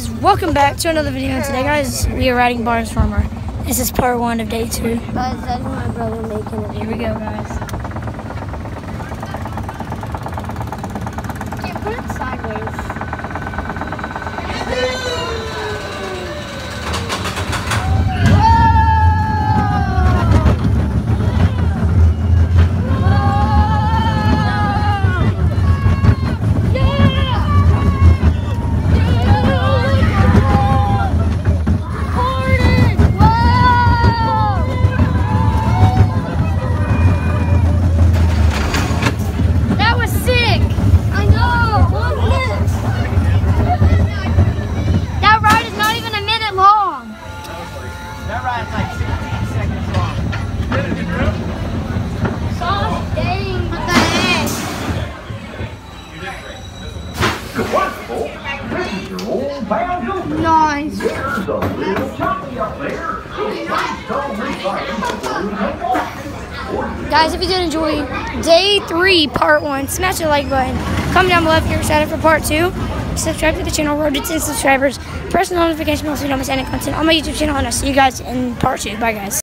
guys, welcome back to another video. Today, guys, we are riding Barnstormer. This is part one of day two. Guys, that's my brother making it. Here we go, guys. This is your old pal. Nice. There's a little up there. Guys, if you did enjoy day three, part one, smash the like button. Comment down below if you're excited for part two. Subscribe to the channel, road to 10 subscribers. Press the notification bell so you don't miss any content on my YouTube channel. And I'll see you guys in part two. Bye, guys.